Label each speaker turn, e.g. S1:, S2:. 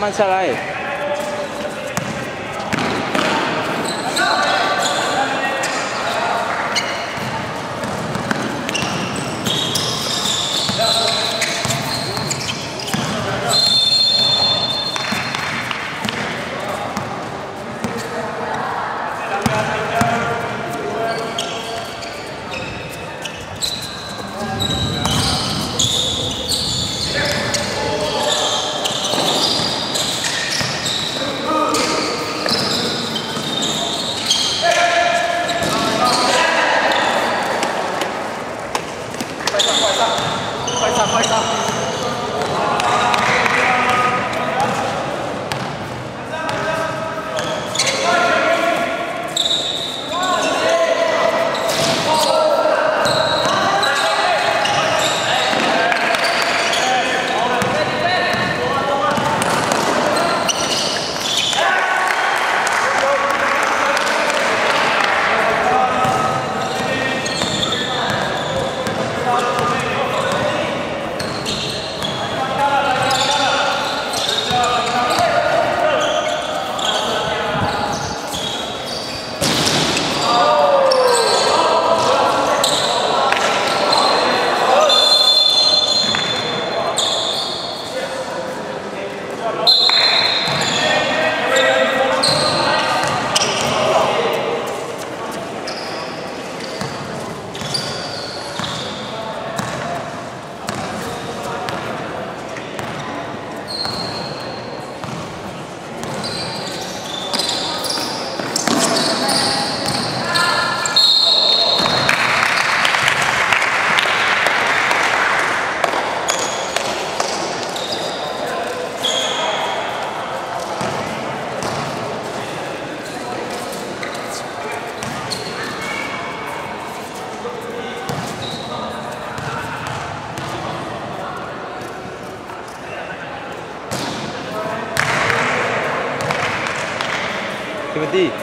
S1: Damansara.
S2: D.